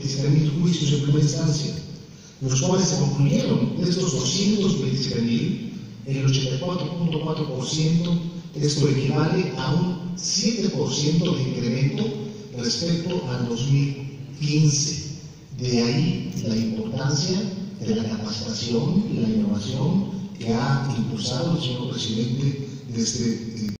27.000 juicios en primera instancia, de los cuales se concluyeron de estos 227.000, el 84.4%, esto equivale a un 7% de incremento respecto al 2015. De ahí la importancia de la capacitación y la innovación que ha impulsado el señor presidente desde este, eh,